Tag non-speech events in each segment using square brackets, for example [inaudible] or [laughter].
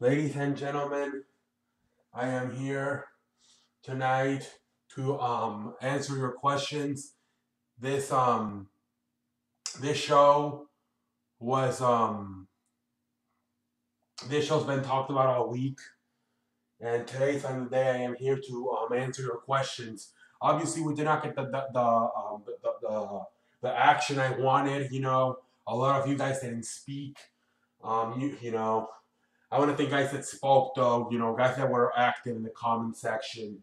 Ladies and gentlemen, I am here tonight to um, answer your questions. This um this show was um this show's been talked about all week, and today's the day I am here to um, answer your questions. Obviously, we did not get the the the, um, the, the the action I wanted. You know, a lot of you guys didn't speak. Um, you you know, I want to thank guys that spoke though. You know, guys that were active in the comment section.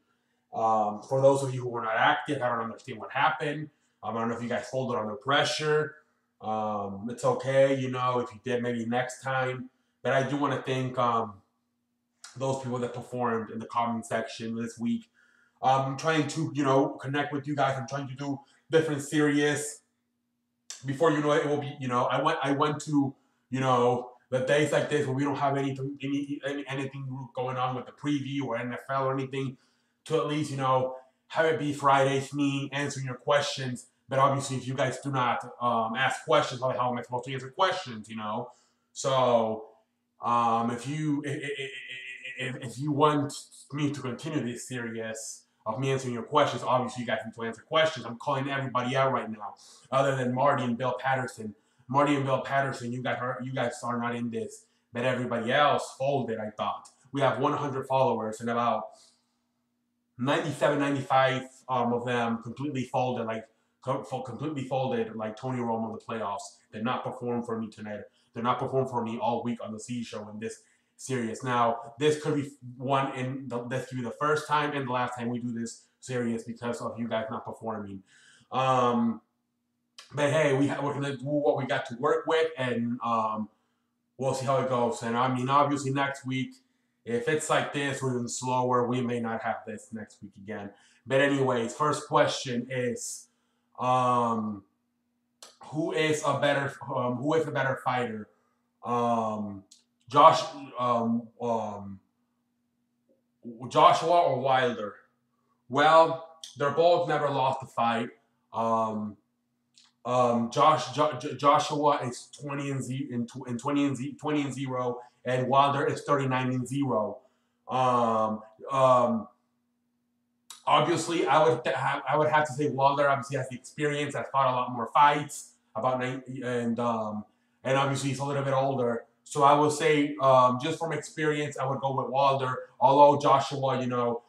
Um, for those of you who were not active, I don't understand what happened. Um, I don't know if you guys folded under pressure. Um, it's okay, you know, if you did, maybe next time. But I do want to thank um, those people that performed in the comment section this week. Um, I'm trying to, you know, connect with you guys. I'm trying to do different series. Before you know it, it will be, you know, I went, I went to, you know, the days like this where we don't have anything, any, any anything going on with the preview or NFL or anything, to at least, you know, have it be Fridays, me answering your questions. But obviously, if you guys do not um, ask questions, how am I supposed to answer questions? You know, so um, if you if, if you want me to continue this series of me answering your questions, obviously you guys need to answer questions. I'm calling everybody out right now, other than Marty and Bill Patterson. Marty and Bill Patterson, you guys are you guys are not in this, but everybody else folded. I thought we have 100 followers and about 97, 95 um, of them completely folded, like completely folded, like Tony Romo in the playoffs. Did not perform for me tonight. Did not perform for me all week on the C show in this series. Now, this could be one in the, this could be the first time and the last time we do this series because of you guys not performing. Um, but hey, we we're gonna do what we got to work with, and um, we'll see how it goes. And I mean, obviously, next week, if it's like this or even slower, we may not have this next week again. But anyways, first question is, um, who is a better um, who is a better fighter? Um, Josh um, um, Joshua or Wilder? Well, they're both never lost a fight. Um, um, Josh jo- Joshua is 20 and z in 20 and z 20 and 0 and Wilder is 39 and 0. Um, um, obviously I would have I would have to say Wilder obviously has the experience, has fought a lot more fights about 90 and um, and obviously he's a little bit older. So I will say, um, just from experience, I would go with Wilder. Although Joshua, you know,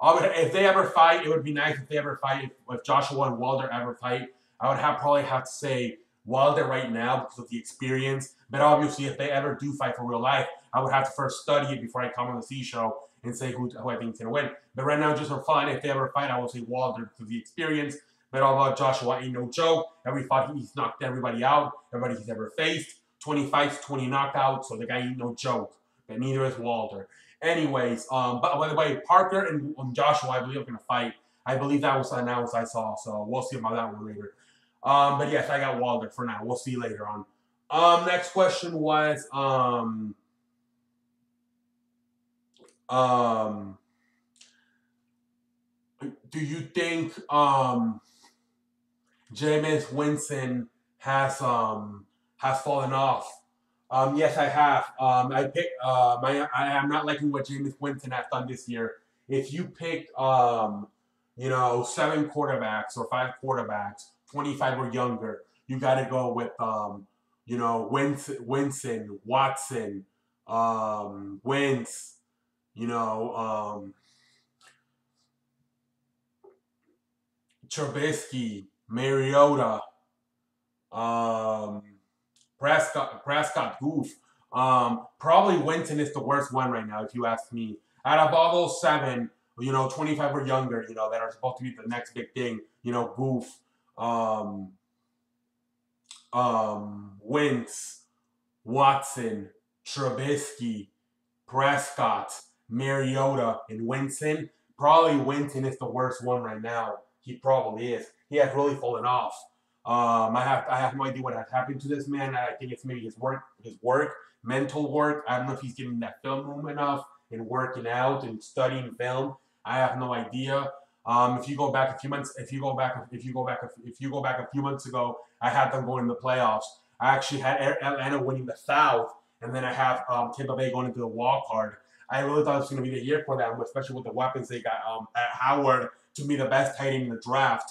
would if they ever fight, it would be nice if they ever fight. If, if Joshua and Wilder ever fight, I would have probably have to say Wilder right now because of the experience. But obviously, if they ever do fight for real life, I would have to first study it before I come on the C show and say who, who I think is gonna win. But right now, just for fun, if they ever fight, I will say Wilder because of the experience. But all about Joshua ain't no joke. Every fight he's knocked everybody out. Everybody he's ever faced. 20 fights, 20 knockouts. So the guy ain't no joke. But neither is Wilder. Anyways, um, but by the way, Parker and Joshua, I believe, are gonna fight. I believe that was announced. I saw. So we'll see about that one later. Um, but yes, I got Wilder for now. We'll see later on. Um, next question was um, um, do you think um, Jameis Winston has um has fallen off? Um, yes, I have. Um, I pick. Uh, my I am not liking what Jameis Winston has done this year. If you pick, um, you know, seven quarterbacks or five quarterbacks, twenty-five or younger, you got to go with, um, you know, Winston, Winston Watson, um, Wentz, you know, um, Trubisky, Mariota, um, Prescott, Prescott, Goff. Um, probably Winston is the worst one right now, if you ask me. Out of all those seven, you know, 25 or younger, you know, that are supposed to be the next big thing, you know, Goff, um, um, Wentz, Watson, Trubisky, Prescott, Mariota, and Winston. Probably Winston is the worst one right now. He probably is. He has really fallen off. Um, I have I have no idea what has happened to this man. I think it's maybe his work, his work, mental work. I don't know if he's getting that film room enough and working out and studying film. I have no idea. Um, if you go back a few months, if you go back, if you go back, if you go back a few months ago, I had them going to the playoffs. I actually had Atlanta winning the South, and then I have um, Tampa Bay going into the wild card. I really thought it was going to be the year for them, especially with the weapons they got. Um, at Howard, to me, the best tight end in the draft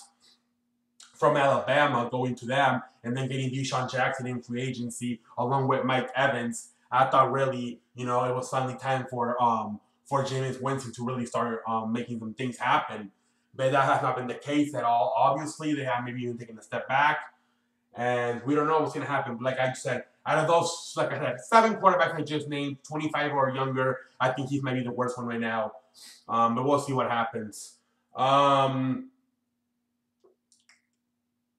from Alabama, going to them, and then getting DeSean Jackson in free agency along with Mike Evans. I thought really, you know, it was finally time for um for Jameis Winston to really start um, making some things happen. But that has not been the case at all. Obviously, they have maybe even taken a step back, and we don't know what's going to happen. But like I said, out of those, like I said, seven quarterbacks I just named, 25 or younger, I think he's maybe the worst one right now. Um, but we'll see what happens. Um,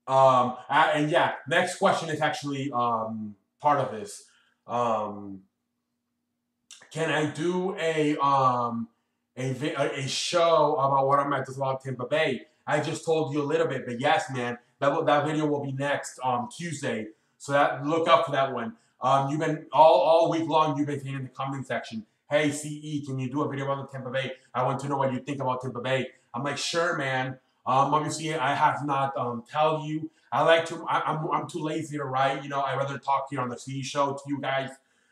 um, and yeah, next question is actually um, part of this. Um, can I do a um a a show about what I'm at this about Tampa Bay? I just told you a little bit, but yes, man, that that video will be next um Tuesday. So that look up for that one. Um, you've been all all week long. You've been saying in the comment section, "Hey CE, can you do a video about the Tampa Bay? I want to know what you think about Tampa Bay." I'm like, "Sure, man." Um, obviously, I have not um tell you. I like to. I, I'm I'm too lazy to write. You know, I rather talk here on the CE show to you guys.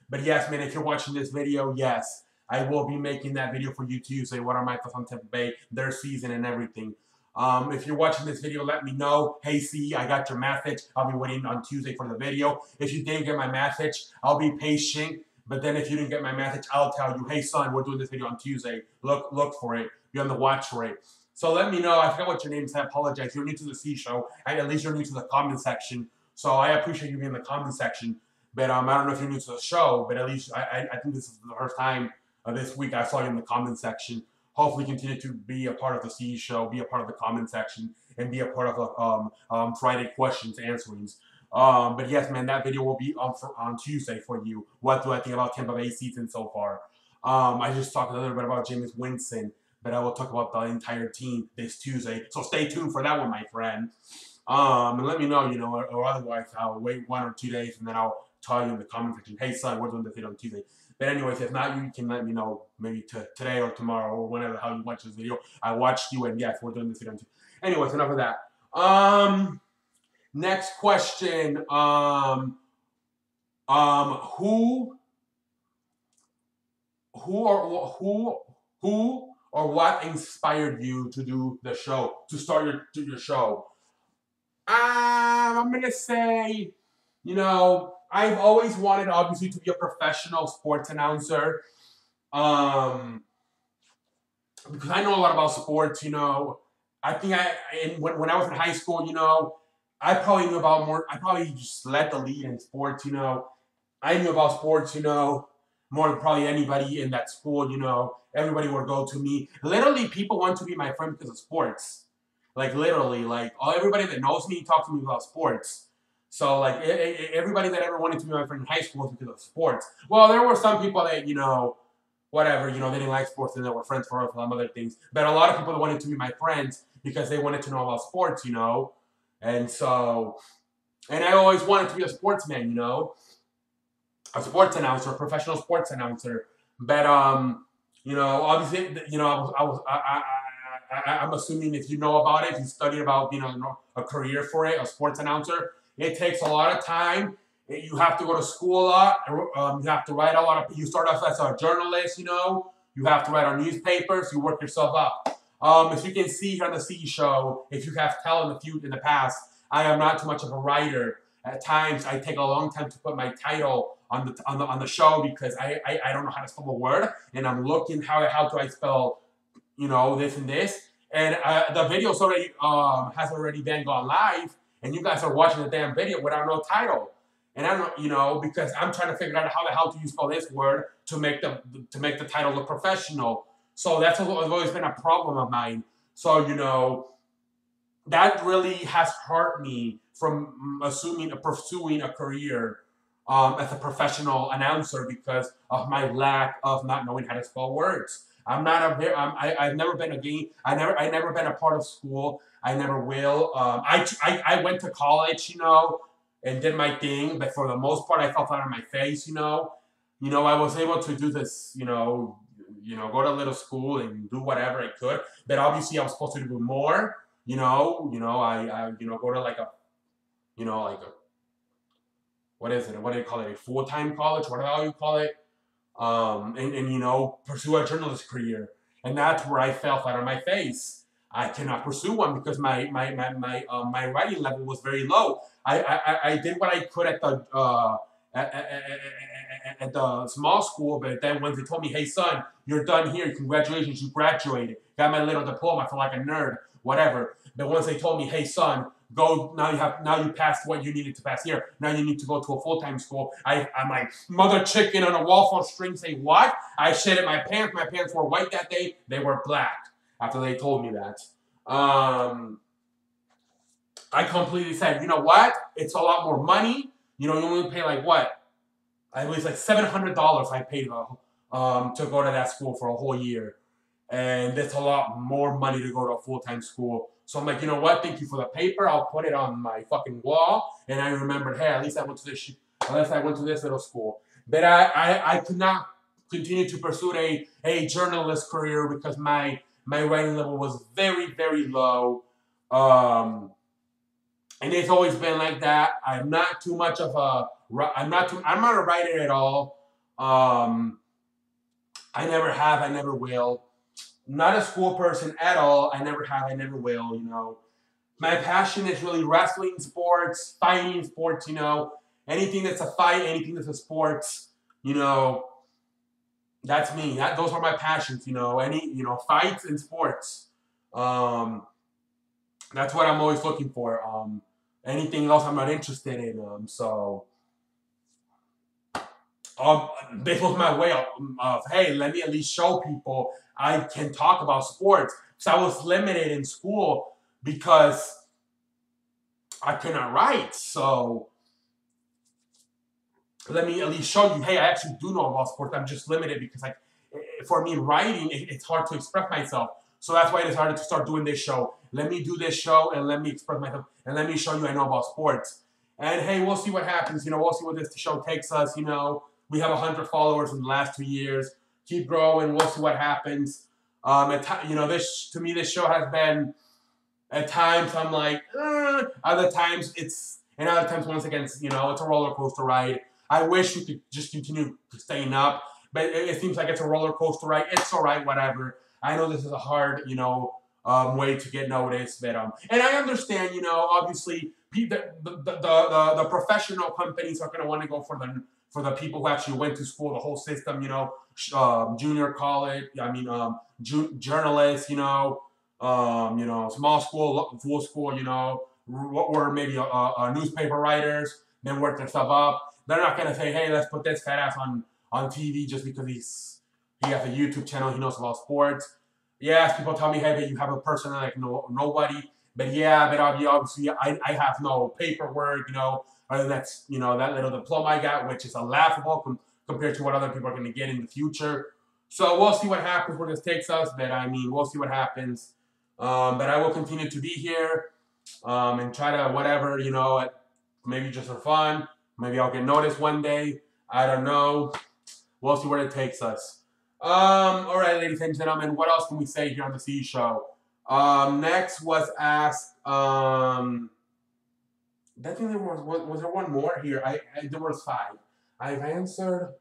But yes, man, if you're watching this video, yes, I will be making that video for you too. Say what are my thoughts on Tampa Bay, their season, and everything. Um, if you're watching this video, let me know. Hey, C, I got your message. I'll be waiting on Tuesday for the video. If you didn't get my message, I'll be patient. But then if you didn't get my message, I'll tell you, hey, son, we're doing this video on Tuesday. Look look for it. Be on the watch for it. So let me know. I forgot what your name is. I apologize. You're new to the C show, and at least you're new to the comment section. So I appreciate you being in the comment section. But um, I don't know if you're new to the show, but at least I, I, I think this is the first time uh, this week I saw you in the comment section. Hopefully, continue to be a part of the CE show, be a part of the comment section, and be a part of the um, um, Friday questions answerings. Um, but yes, man, that video will be on for, on Tuesday for you. What do I think about Tampa Bay season so far? Um, I just talked a little bit about Jameis Winston, but I will talk about the entire team this Tuesday. So stay tuned for that one, my friend. Um, and let me know, you know, or, or otherwise I'll wait one or two days and then I'll tell you in the comment section, hey son, we're doing the video on Tuesday. But anyways, if not, you can let me know maybe to today or tomorrow or whenever how you watch this video. I watched you and yes, we're doing this Tuesday. Anyways, enough of that. Um, next question. Um, um, who, who or who, who or what inspired you to do the show, to start your to your show? Um, I'm gonna say, you know, I've always wanted, obviously, to be a professional sports announcer. Um, because I know a lot about sports, you know. I think I, and when, when I was in high school, you know, I probably knew about more, I probably just led the lead in sports, you know. I knew about sports, you know, more than probably anybody in that school, you know. Everybody would go to me. Literally, people want to be my friend because of sports. Like, literally, like, all everybody that knows me talks to me about sports. So like it, it, everybody that ever wanted to be my friend in high school was because of sports. Well, there were some people that you know, whatever, you know, they didn't like sports and they were friends for some other things. But a lot of people wanted to be my friends because they wanted to know about sports, you know. And so, and I always wanted to be a sportsman, you know, a sports announcer, a professional sports announcer. But um, you know, obviously, you know, I was, I was, I, I, I, I'm assuming if you know about it, if you studied about, you know, a career for it, a sports announcer it takes a lot of time. You have to go to school a lot. Um, you have to write a lot of. You start off as a journalist, you know. You have to write on newspapers. You work yourself up. Um, as you can see here on the C show, if you have tell in the few in the past, I am not too much of a writer. At times, I take a long time to put my title on the on the on the show because I I, I don't know how to spell a word, and I'm looking how how do I spell, you know, this and this. And uh, the video's already um, has already been gone live, and you guys are watching the damn video without no title. And I don't, you know, because I'm trying to figure out how the hell do you spell this word to make the to make the title look professional. So that's always been a problem of mine. So you know, that really has hurt me from assuming pursuing a career um, as a professional announcer because of my lack of not knowing how to spell words. I'm not a very, I'm, I, I've never been a game, I never, I never been a part of school. I never will. Um, I, I, I went to college, you know, and did my thing, but for the most part, I fell flat on my face, you know. You know, I was able to do this, you know, you know, go to little school and do whatever I could. But obviously, I was supposed to do more. You know, you know, I, I, you know, go to like a, you know, like a, what is it? What do you call it? A full time college? Whatever you call it. Um, and, and you know, pursue a journalist career. And that's where I fell flat on my face. I cannot pursue one because my my my my, uh, my writing level was very low. I, I I did what I could at the uh, at, at, at, at, the small school, but then when they told me, "Hey son, you're done here. Congratulations, you graduated. Got my little diploma. I feel like a nerd, whatever." But once they told me, "Hey son, go now you have now you passed what you needed to pass here. Now you need to go to a full time school." I I'm like mother chicken on a waffle string. Say what? I shitted my pants. My pants were white that day. They were black after they told me that. Um, I completely said, you know what? It's a lot more money. You know, you only pay like what? I was like seven hundred dollars. I paid um, to go to that school for a whole year, and it's a lot more money to go to a full time school. So I'm like, you know what? Thank you for the paper. I'll put it on my fucking wall. And I remembered, hey, at least I went to this. At I went to this little school. But I, I, I could not continue to pursue a, a journalist career because my my writing level was very, very low. Um, and it's always been like that. I'm not too much of a, I'm not too, I'm not a writer at all. Um, I never have, I never will. Not a school person at all. I never have, I never will, you know. My passion is really wrestling sports, fighting sports, you know. Anything that's a fight, anything that's a sports, you know that's me. That those are my passions. You know, any you know fights and sports. Um, that's what I'm always looking for. Um, anything else I'm not interested in. Um, so. Um, this was my way of, of, hey, let me at least show people I can talk about sports. So I was limited in school because I couldn't write. So let me at least show you, hey, I actually do know about sports. I'm just limited because like for me writing, it, it's hard to express myself. So that's why I decided to start doing this show. Let me do this show and let me express myself and let me show you I know about sports. And hey, we'll see what happens. You know, we'll see what this show takes us. You know, we have 100 followers in the last two years. Keep growing. We'll see what happens. Um, at you know, this to me, this show has been at times I'm like, uh, other times it's, and other times once again, you know, it's a roller coaster ride. I wish we could just continue staying up, but it, it seems like it's a roller coaster ride. It's all right, whatever. I know this is a hard, you know, um, way to get noticed, but um, and I understand, you know, obviously the the the, the, the professional companies are going to want to go for the for the people who actually went to school, the whole system, you know, um, junior college, I mean, um, ju- journalists, you know, um, you know, small school, full school, you know, or maybe a, a newspaper writers, then work themselves up. They're not gonna say, hey, let's put this fat ass on on TV just because he's he has a YouTube channel, he knows about sports. Yes, people tell me, hey, but you have a person like no nobody. But yeah, but obviously I, I have no paperwork, you know, other than you know that little diploma I got, which is a laughable com- compared to what other people are going to get in the future. So we'll see what happens where this takes us. But I mean, we'll see what happens. Um, but I will continue to be here um, and try to whatever you know, maybe just for fun. Maybe I'll get noticed one day. I don't know. We'll see where it takes us. Um, all right, ladies and gentlemen, what else can we say here on the C Show? Um, next was asked. Um, I think there was, was was there one more here. I, I there was five. I've answered.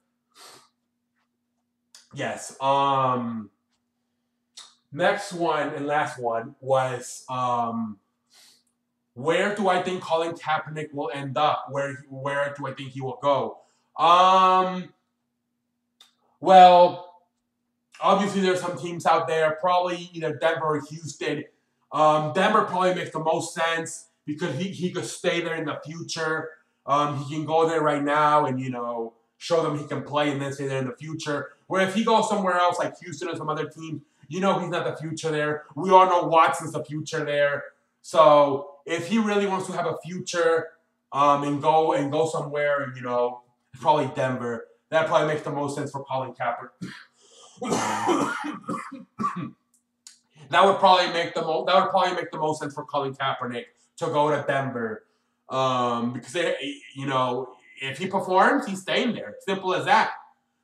Yes. Um. Next one and last one was um where do I think Colin Kaepernick will end up? Where where do I think he will go? Um, well, obviously there's some teams out there, probably either Denver or Houston. Um, Denver probably makes the most sense because he, he could stay there in the future. Um, he can go there right now and you know show them he can play and then stay there in the future. Where if he goes somewhere else like Houston or some other team, you know he's not the future there. We all know Watson's the future there. So if he really wants to have a future um, and go and go somewhere, you know, probably Denver, that probably makes the most sense for Colin Kaepernick. That would probably make the most. That would probably make the most sense for Colin Kaepernick to go to Denver, um, because they, you know, if he performs, he's staying there. Simple as that.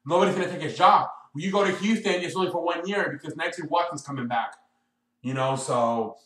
Nobody's gonna take his job. When you go to Houston, it's only for one year because next year Watson's coming back. You know, so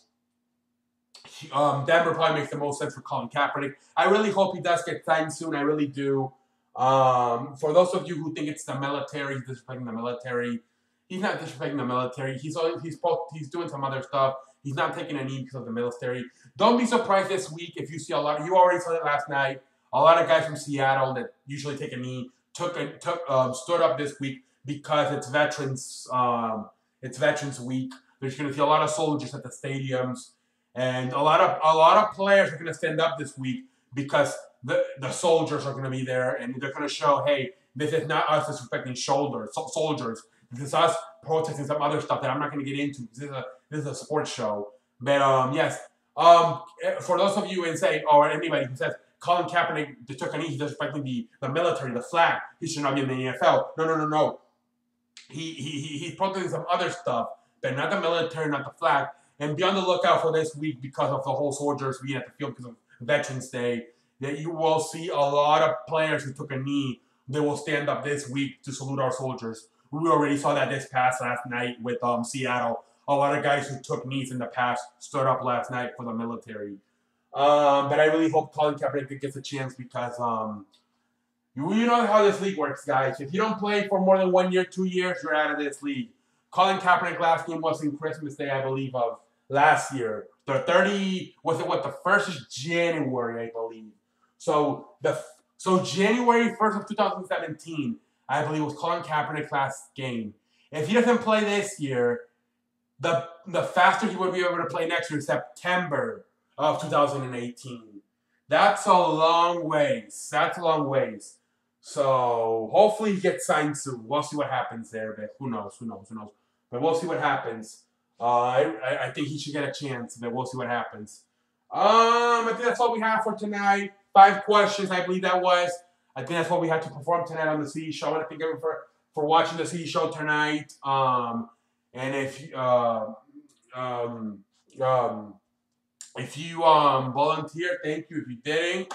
um, Denver probably makes the most sense for Colin Kaepernick. I really hope he does get signed soon. I really do. Um, for those of you who think it's the military, he's disrespecting the military. He's not disrespecting the military. He's he's he's doing some other stuff. He's not taking a knee because of the military. Don't be surprised this week if you see a lot. Of, you already saw it last night. A lot of guys from Seattle that usually take a knee took a, took um, stood up this week because it's veterans um, it's Veterans Week. There's going to be a lot of soldiers at the stadiums, and a lot of a lot of players are going to stand up this week because the the soldiers are going to be there, and they're going to show, hey, this is not us disrespecting shoulders, soldiers. This is us protesting some other stuff that I'm not going to get into. This is a this is a sports show. But um, yes, um, for those of you and say, or anybody who says Colin Kaepernick took a knee, he's disrespecting the the military, the flag, he should not be in the NFL. No, no, no, no. He he he he's protesting some other stuff, but not the military, not the flag. And be on the lookout for this week because of the whole soldiers being at the field because of Veterans Day. That you will see a lot of players who took a knee. They will stand up this week to salute our soldiers. We already saw that this past last night with um, Seattle. A lot of guys who took knees in the past stood up last night for the military. Um, but I really hope Colin Kaepernick gets a chance because um, you, you know how this league works, guys. If you don't play for more than one year, two years, you're out of this league. Colin Kaepernick last game was in Christmas Day, I believe, of last year. The 30 was it what the first is January, I believe. So the so January 1st of 2017, I believe was Colin Kaepernick's last game. If he doesn't play this year, the the faster he would be able to play next year, September of 2018. That's a long ways. That's a long ways. So hopefully he gets signed soon. We'll see what happens there, but who knows? Who knows? Who knows? But we'll see what happens. Uh, I, I think he should get a chance, but we'll see what happens. Um, I think that's all we have for tonight. Five questions, I believe that was. I think that's what we had to perform tonight on the C Show. I want to thank everyone for, for watching the C Show tonight. Um, and if uh, um, um, if you um volunteer, thank you. If you didn't,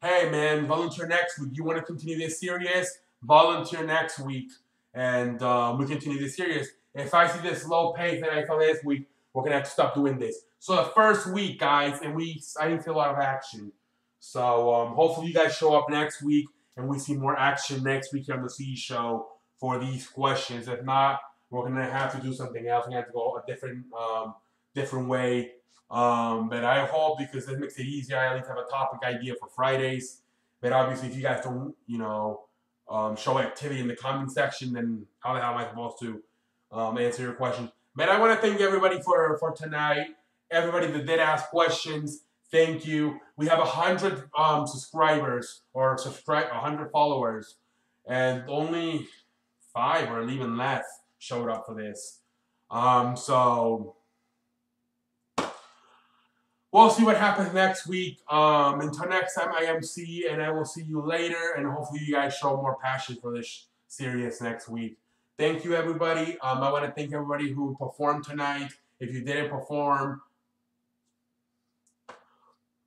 hey man, volunteer next week. You want to continue this series? Volunteer next week, and um, we continue this series. If I see this low pace that I saw this week, we're gonna have to stop doing this. So the first week, guys, and we I didn't see a lot of action. So um, hopefully you guys show up next week and we see more action next week on the C show for these questions. If not, we're gonna have to do something else. Gonna have to go a different um, different way um, but I hope because it makes it easier. I at least have a topic idea for Fridays. But obviously, if you guys don't, you know, um, show activity in the comment section, then how the hell am I supposed to um, answer your question? But I want to thank everybody for for tonight. Everybody that did ask questions, thank you. We have a hundred um, subscribers or subscribe a hundred followers, and only five or even less showed up for this. Um, so we'll see what happens next week. Um, until next time, I am C, and I will see you later. And hopefully, you guys show more passion for this series next week. Thank you, everybody. Um, I want to thank everybody who performed tonight. If you didn't perform,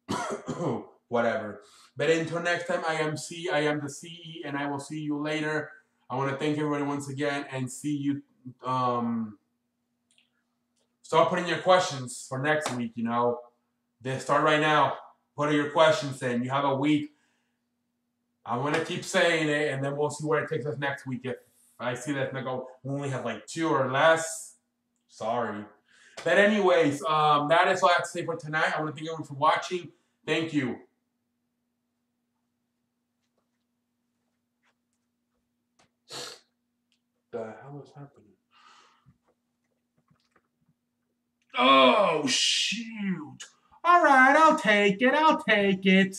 [coughs] whatever. But until next time, I am C, I am the CE, and I will see you later. I want to thank everybody once again and see you. Um, start putting your questions for next week, you know. Then start right now. Put your questions in. You have a week. I'm gonna keep saying it, and then we'll see where it takes us next week. If I see that go, we only have like two or less. Sorry. But anyways, um, that is all I have to say for tonight. I want to thank everyone for watching. Thank you. The hell is happening? Oh shoot! All right, I'll take it. I'll take it.